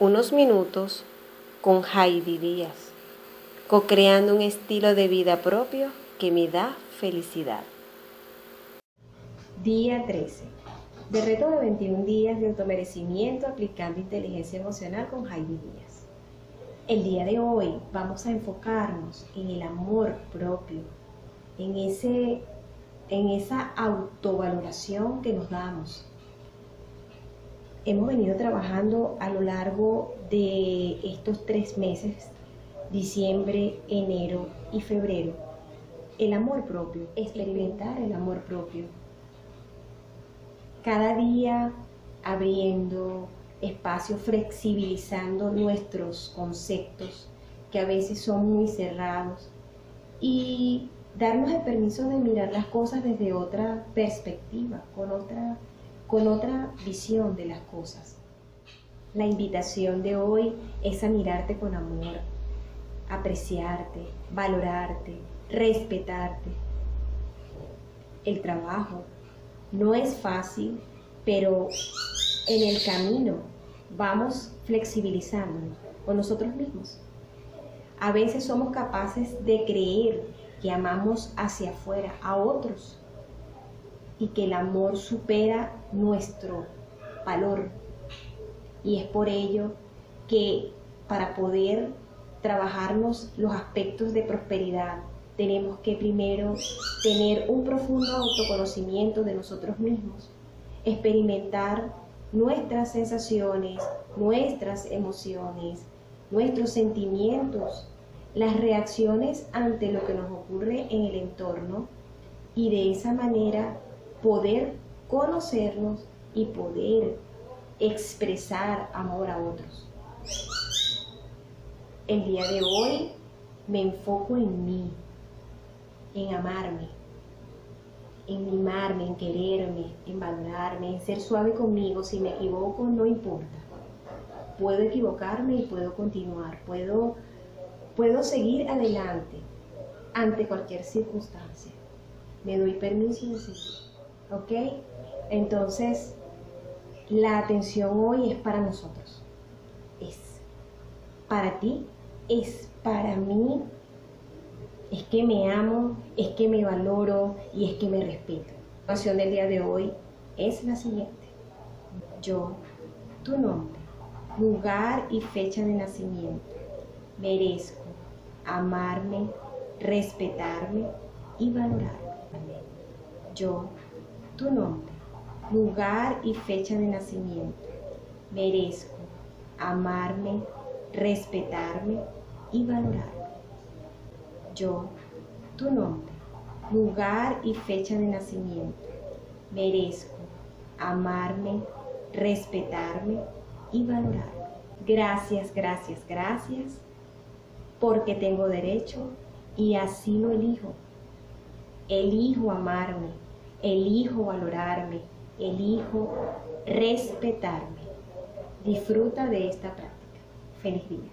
unos minutos con Heidi Díaz, co-creando un estilo de vida propio que me da felicidad. Día 13. De reto de 21 días de automerecimiento aplicando inteligencia emocional con Heidi Díaz. El día de hoy vamos a enfocarnos en el amor propio, en, ese, en esa autovaloración que nos damos, hemos venido trabajando a lo largo de estos tres meses, diciembre, enero y febrero, el amor propio, experimentar el amor propio. Cada día abriendo espacio, flexibilizando nuestros conceptos que a veces son muy cerrados y darnos el permiso de mirar las cosas desde otra perspectiva, con otra con otra visión de las cosas. La invitación de hoy es a mirarte con amor, apreciarte, valorarte, respetarte. El trabajo no es fácil, pero en el camino vamos flexibilizándonos con nosotros mismos. A veces somos capaces de creer que amamos hacia afuera a otros y que el amor supera nuestro valor. Y es por ello que para poder trabajarnos los aspectos de prosperidad, tenemos que primero tener un profundo autoconocimiento de nosotros mismos, experimentar nuestras sensaciones, nuestras emociones, nuestros sentimientos, las reacciones ante lo que nos ocurre en el entorno y de esa manera poder conocernos y poder expresar amor a otros. El día de hoy me enfoco en mí, en amarme, en mimarme, en quererme, en valorarme, en ser suave conmigo. Si me equivoco, no importa. Puedo equivocarme y puedo continuar. Puedo, puedo seguir adelante ante cualquier circunstancia. Me doy permiso de seguir. ¿Ok? Entonces, la atención hoy es para nosotros. Es para ti, es para mí. Es que me amo, es que me valoro y es que me respeto. La situación del día de hoy es la siguiente. Yo, tu nombre, lugar y fecha de nacimiento. Merezco amarme, respetarme y valorarme. Yo, tu nombre, lugar y fecha de nacimiento. Merezco amarme, respetarme y valorarme. Yo, tu nombre, lugar y fecha de nacimiento. Merezco amarme, respetarme y valorarme. Gracias, gracias, gracias, porque tengo derecho y así lo elijo. Elijo amarme, elijo valorarme, elijo respetarme. Disfruta de esta práctica. Feliz día.